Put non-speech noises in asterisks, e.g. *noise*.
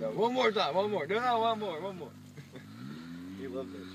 One more time, one more. No, no, one more, one more. *laughs* he loves this.